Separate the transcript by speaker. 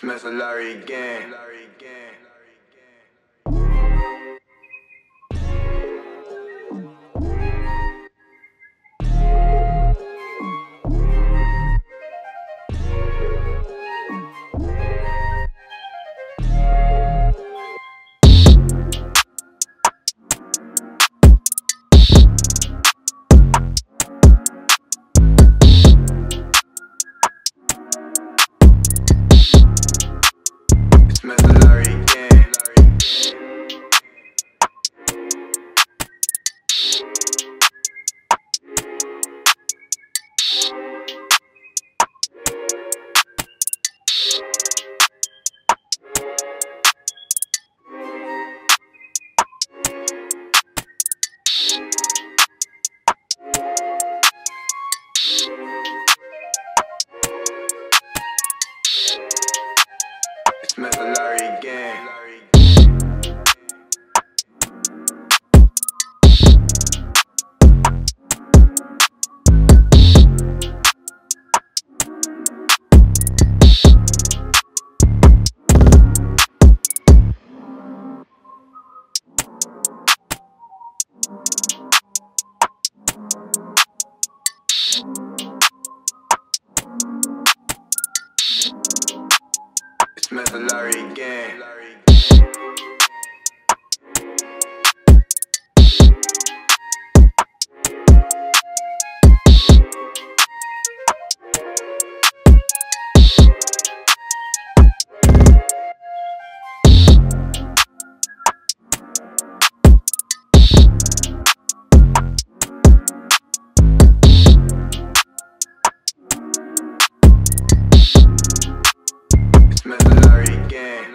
Speaker 1: It's Larry again. It's Larry again. It's Larry again. Memory again.